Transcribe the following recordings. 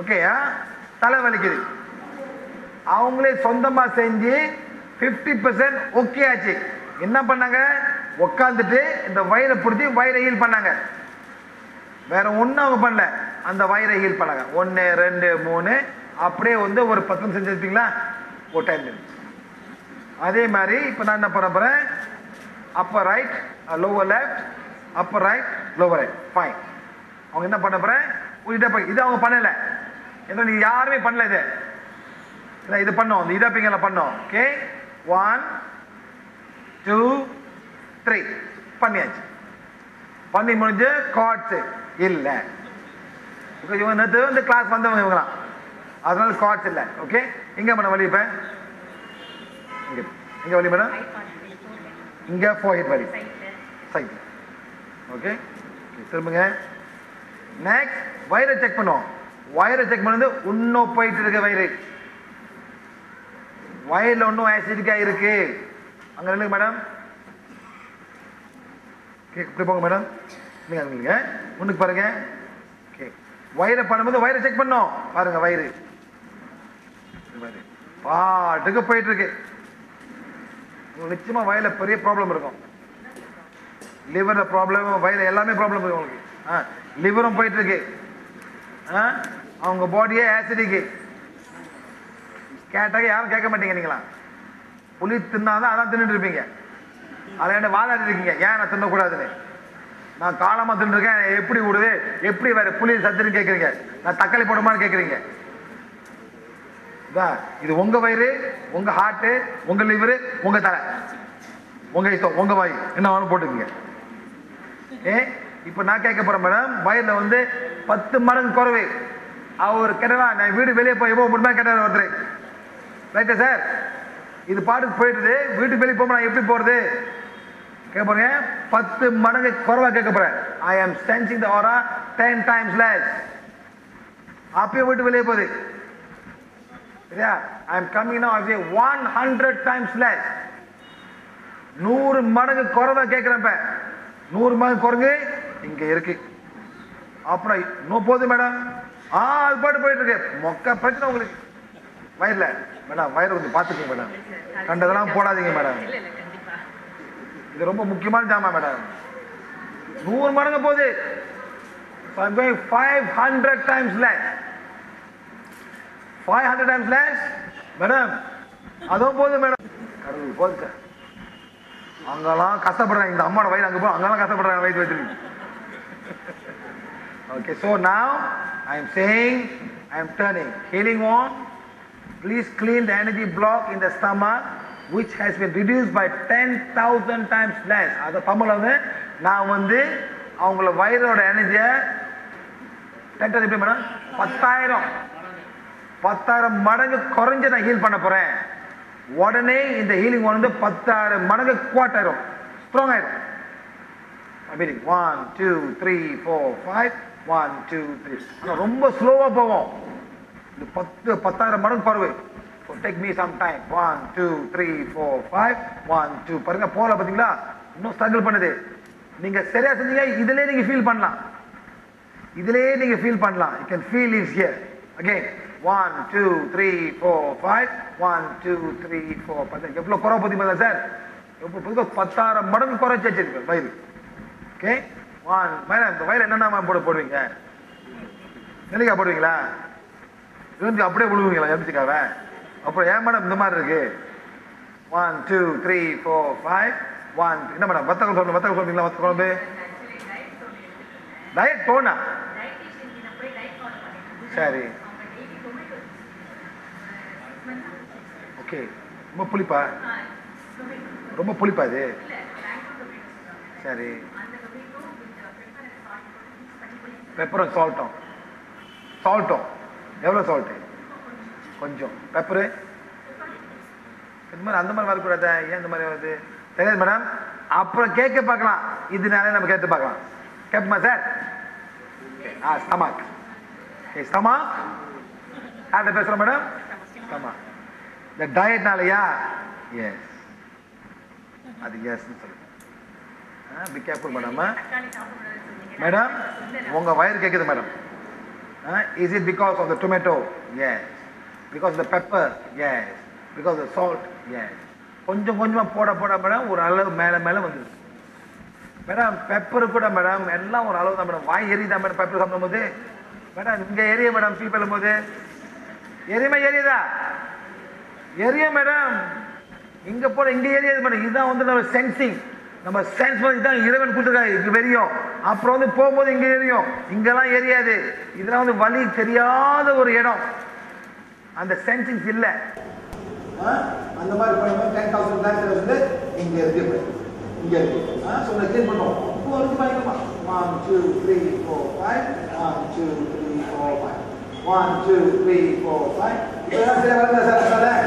ஓகேயா தலை வலிக்குது. அவங்களே சொந்தமாக செஞ்சு 50% பர்சன்ட் ஓகே ஆச்சு. என்ன பண்ணாங்க? உட்காந்துட்டு இந்த வயிறை பிடிச்சி வயிறை ஹீல் பண்ணாங்க. வேற ஒன்றும் அவங்க பண்ணல. அந்த வயிறை ஹீல் பண்ணாங்க. ஒன்று ரெண்டு மூணு அப்படியே வந்து ஒரு பத்து நிமிஷம் செஞ்சுருப்பீங்களா? ஒரு டைம் மினிட்ஸ் அதே மாதிரி இப்போ நான் என்ன பண்ண போகிறேன் upper right lower left upper right lower right fine அவங்க என்ன பண்ண போகிறேன் இதப்ப இது அவங்க பண்ணலை. ஏன்னா நீ யாருமே பண்ணல இது. இல்லை, இது பண்ணோம். இந்த இடப்பிங்கல பண்ணோம். ஓகே ஒன் டூ த்ரீ பண்ணியாச்சு. பண்ணி முடிஞ்சு கார்ட்ஸு இல்லை. ஓகே இவங்க நேற்று வந்து கிளாஸ் வந்தவங்க இவங்களாம் அதனால கார்ட்ஸ் இல்லை. ஓகே எங்கே மேடம் வலி இப்போ. இங்கே. எங்கே வழி மேடம். இங்கே ஃபோர் ஹெட் வலி சைக்கிள் ஓகே திரும்புங்க. நெக்ஸ்ட் வயிறை செக் பண்ணுவோம். வயிறை செக் பண்ணது இன்னும் போயிட்டு இருக்க வயிறு. வயிறில் ஒன்றும் ஆசிடிக்காக இருக்கு. அங்கே நில்லுங்க மேடம் ஓகே இப்படி போங்க மேடம் நீங்கள் அங்கே முன்னுக்கு பாருங்க. ஓகே வயிறை பண்ணும்போது வயிறை செக் பண்ணோம். பாருங்க வயிறு. பாரு. பாட்டுக்கு போயிட்டு இருக்கு. உங்களுக்கு நிச்சயமா வயல பெரிய ப்ராப்ளம் இருக்கும். லிவரில் ப்ராப்ளம் வயிறு எல்லாமே ப்ராப்ளம் இருக்கு உங்களுக்கு. ஆ லிவரும் போயிட்டு இருக்கு. அவங்க பாடியே ஆசிடிக்கு கேட்டாக்க யாரும் கேட்க மாட்டீங்க நீங்களா புளி தின்னாதான் அதான் தின்னுட்டு இருப்பீங்க. அதை என்ன வாதாடி இருக்கீங்க? ஏன் நான் தின்னக்கூடாதுன்னு? நான் காலமாக தின்னுருக்கேன் எப்படி விடுது? எப்படி வேற புளி சத்துன்னு கேட்குறீங்க நான் தக்காளி போடுமான்னு கேட்குறீங்க இதா, இது உங்க வயிறு உங்க ஹார்ட்டு உங்க லிவர் உங்க தலை. உங்க இஷ்டம் உங்க வாய். என்ன வேணும் போட்டுக்கீங்க. ஏ இப்போ நான் கேட்க போறேன் மேடம் வயிறில் வந்து பத்து மடங்கு குறைவு. அவர் கேட்டா நான் வீடு வெளியே போய் எப்போ முடியுமா கேட்டார் ஒருத்தர்? ரைட்டா சார் இது பாட்டுக்கு போயிடுது வீட்டுக்கு வெளியே போக நான் எப்படி போறது? கேட்க போறீங்க பத்து மடங்கு குறைவா கேட்க போறேன். I am sensing the aura ten times less அப்பயே வீட்டு வெளியே போகுது. சரியா? I am coming of one hundred times less நூறு மடங்கு குறைவா கேட்குறேன் நூறு மடங்கு குறைஞ்சு இங்கே இருக்குது அப்புறம் இன்னும் போதும் மேடம். ஆ அது பாட்டு போயிட்டு இருக்கு. மொக்க பிரச்சனை உங்களுக்கு. வயிறுல. மேடம் வயிறு கொஞ்சம் பார்த்துக்கங்க மேடம். கண்டதெல்லாம் போடாதீங்க மேடம். இது ரொம்ப முக்கியமான ஜாமா மேடம். நூறு மடங்கு போகுது. Five hundred times less five hundred times less madam அதுவும் போதும் மேடம். கடவுள் சார் அங்கெல்லாம் கஷ்டப்படுறாங்க. இந்த அம்மாவோட வயிறு அங்கே போ அங்கெல்லாம் கஷ்டப்படுறாங்க வயிற்று வச்சிருக்கு Okay, so now I am saying, I am turning. Healing on. Please clean the energy block in the stomach, which has been reduced by 10,000 times less. அது தமிழ் வந்து நான் வந்து அவங்கள வயிறோட எனர்ஜியை டென்ட் எப்படி மேடம் பத்தாயிரம் பத்தாயிரம் மடங்கு குறைஞ்சு நான் ஹீல் பண்ண போறேன் உடனே இந்த ஹீலிங் வந்து பத்தாயிரம் மடங்கு குவாட் ஆயிரும் ஸ்ட்ராங் ஆயிரும் meaning one two three four five one two three ஆனால் ரொம்ப ஸ்லோவாக போவோம். இது பத்து பத்தாயிரம் மடங்கு குறைவு so take me some time one two three four five one two பாருங்க போகல பார்த்தீங்களா? இன்னும் ஸ்ட்ரகிள் பண்ணுது. நீங்கள் சரியாக செஞ்சீங்க இதிலே நீங்கள் ஃபீல் பண்ணலாம். இதிலே நீங்கள் ஃபீல் பண்ணலாம். You can feel is here okay one two three four five one two three four பார்த்தீங்க எவ்வளோ குறை பார்த்தீங்களா சார் எவ்வளோ புதுக்க பத்தாயிரம் மடங்கு குறைச்சி வச்சிருக்கு வயிறு ஓகே மேலே இந்த வயலில் என்னென்ன போட போடுவீங்க? நெல்லிக்காய் போடுவீங்களா? இருந்து அப்படியே விழுவீங்களா எம்சிக்காவை அப்புறம் ஏன் மேடம் இந்த மாதிரி இருக்கு? One two three four five one என்ன மேடம் வத்த குழம்பு வத்த குழம்புங்களா சொல்றீங்களா வத்த குழம்பு? டயட் போனா? சரி. ஓகே ரொம்ப புளிப்பா? ரொம்ப புளிப்பா இது சரி. பெப்பரும் சால்ட்டும் சால்ட்டும் எவ்வளோ சால்ட்டு கொஞ்சம். பெப்பரு? இந்த மாதிரி அந்த மாதிரி வரக்கூடாது. ஏன் இந்த மாதிரி வருது தெரியாது மேடம் அப்புறம் கேட்க பார்க்கலாம். இதனால நம்ம கேட்டு பார்க்கலாம். கேட்போமா சார் ஆ ஸ்டமாக் ஏ ஸ்டமாக் யார்கிட்ட பேசுகிறோம் மேடம் ஸ்டமாக் இந்த டயட்னாலயா எஸ் அது எஸ்ன்னு சொல்லுங்க. பி கேர்ஃபுல் மேடம் மேடம் உங்க வயிறு கேட்குது madam is it because of the tomato is because the pepper is because the salt is கொஞ்சம் கொஞ்சமாக போட போட மேடம் ஒரு அளவு மேலே மேலே வந்துருது. மேடம் பெப்பர் கூட மேடம் எல்லாம் ஒரு அளவு தான் மேடம் வாய் எரியுதா மேடம் பெப்பர் சாப்பிடும் போது மேடம் இங்கே எரிய மேடம் ஃபீல் பண்ணும் போது எரியுமா எரியுதா? எரியும் மேடம் இங்கே போட இங்கே எரியாது மேடம் இதுதான் வந்து நம்ம சென்சிங் நம்ம சயின்ஸ் பண்ணி தான் இறைவன் கொடுத்துருக்காரு. இங்க எரியும் அப்புறம் வந்து போகும்போது இங்கே எரியும். இங்கெல்லாம் எரியாது. இதெல்லாம் வந்து வழி தெரியாத ஒரு இடம். அந்த சென்சிங்ஸ் இல்லை. அந்த மாதிரி பண்ணும்போது டென் தௌசண்ட் லேக்ஸ் வந்து இங்க இருக்கு. இங்க இருக்கு. ஸோ க்ளீன் பண்ணுவோம். இப்போ வந்து பயங்கரமா one two three four five one two three four five one two three four five இதெல்லாம் சில வரல சார் சார்?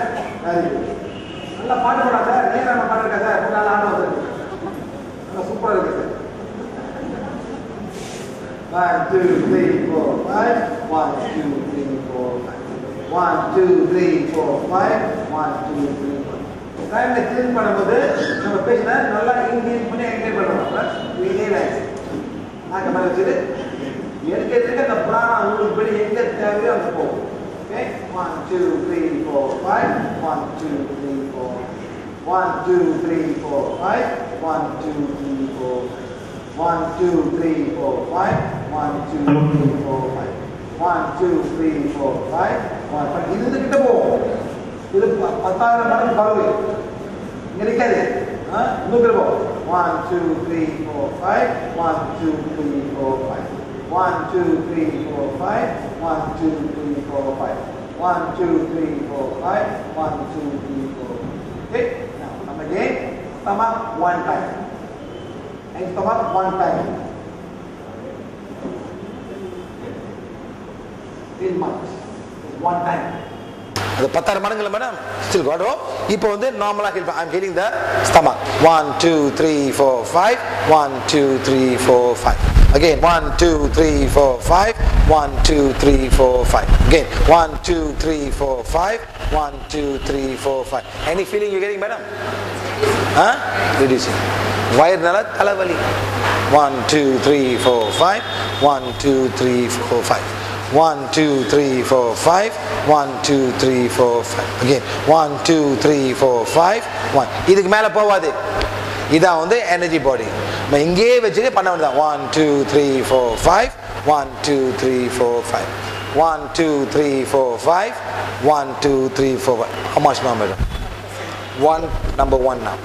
நல்லா பாட்டு போடா சார். நேரம் பாட்டு இருக்கா சார்? நல்லா ஆட நல்லா சூப்பராக இருக்கு sir One, two, three, four, five. One, two, three, four, five. One, two, three, four, five. One, two, three, four. டைம்ல கிளீன் பண்ணும்போது நம்ம பேசினா நல்லா இன்க்ளீன் பண்ணி என்கேஜ் பண்ணுவோம் இதே ஆயிடுச்சு நாங்கள் மேலே வச்சுட்டு எடுக்க எடுக்க அந்த புராணம் உங்களுக்கு படி எங்க தேவையோ அங்கே போகும் okay one two three four five one two three four one two three four five one two three four one two three four five one two three four five one two three four five one five இது வந்து கிட்ட போகும் இது ப- பத்தாயிரம் மடங்கு பரவு இங்க நிற்காது ஆ இன்னும் திருப்போம் one two three four five one two three four five one two three four five one two three four five one two three four five one two three four okay And then, stomach one time. And stomach one time. Three months. One time. அது 10000 மடங்குல madam still கோடோ இப்போ வந்து நார்மலா normal I I'm healing the stomach. One, two, three, four, five. One, two, three, four, five. Again, one, two, three, four, five. 1, 2, 3, 4, 5. Again, 1, 2, 3, 4, 5. 1, 2, 3, 4, 5. Any feeling you're getting, madam? Huh? Reducing. Wire nalat alavali. 1, 2, 3, 4, 5. 1, 2, 3, 4, 5. 1, 2, 3, 4, 5. 1, 2, 3, 4, 5. Again, 1, 2, 3, 4, 5. 1. இதுக்கு மேலே போவாது இதான் வந்து energy பாடி நம்ம இங்கேயே வச்சுட்டு பண்ண வேண்டியதான் one two three four five one two three four five one two three four five one two three four five அம்மாஷ்மா madam one number one now.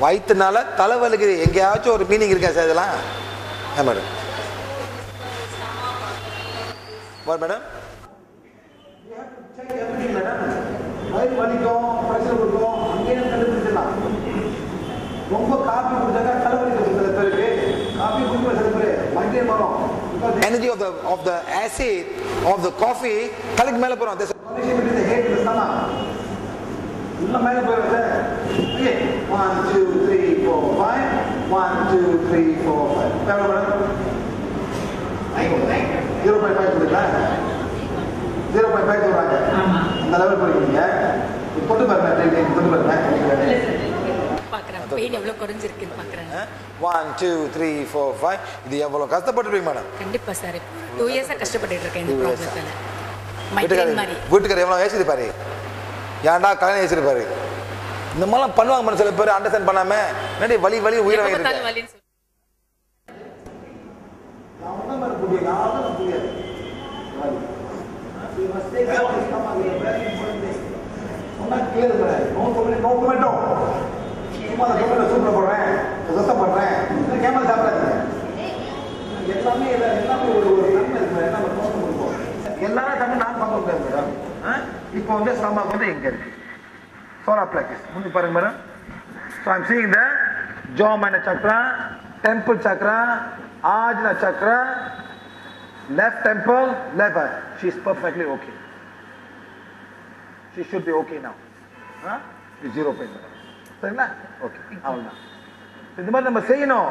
வயிற்றுனால தலைவலுக்கு எங்கேயாச்சும் ஒரு மீனிங் இருக்கா சார் இதெல்லாம்? ஏன் மேடம்? வாட் மேடம் ரொம்ப காப்பி கொடுத்தாங்க energy of the of the acid of the coffee தலைக்கு மேலே போகிறோம் இன்னும் மேலே போயிடும் sir okay one two three four five one two three four five எவ்வளோ மேடம் ஜீரோ பாயிண்ட் ஃபைவ் சொல்லுங்களா ஜீரோ பாயிண்ட் ஃபைவ் சொல்கிறாங்க அந்த லெவல் படிக்கிறீங்க தொட்டு பாருங்க. தொட்டு பாருங்க. பார்க்குறேன் பெயின் எவ்வளோ குறைஞ்சிருக்குன்னு பார்க்குறேன் one two three four five இது எவ்வளோ கஷ்டப்பட்டுருப்பீங்க மேடம் கண்டிப்பாக சார் டூ இயர்ஸாக கஷ்டப்பட்டுட்டு இருக்கேன் இந்த ப்ராப்ளத்தில் வீட்டுக்காரர் வீட்டுக்காரர் எவ்வளோ ஏசிருப்பாரு ஏன்டா கல்யாணம் ஏசிருப்பாரு இந்த மாதிரிலாம் பண்ணுவாங்க மேடம் சில பேர் அண்டர்ஸ்டாண்ட் பண்ணாம. என்னடி வலி வலி உயிரை எப்போ வாங்கிட்டு பார்த்தாலும் வலின்னு சொல்லி எல்லாரும் தமிழ் நான் பார்க்க முடியாது மேடம் இப்போ வந்து ஸ்டமக் வந்து எங்க இருக்கு solar plexus முந்தி பாருங்க madam so i'm seeing the jaw minor chakra temple chakra ajna chakra left temple left eye she's perfectly okay she should be okay now huh? She's zero pain madam சரிங்களா? Okay. அவ்வளோதான் இந்த மாதிரி நம்ம செய்யணும்.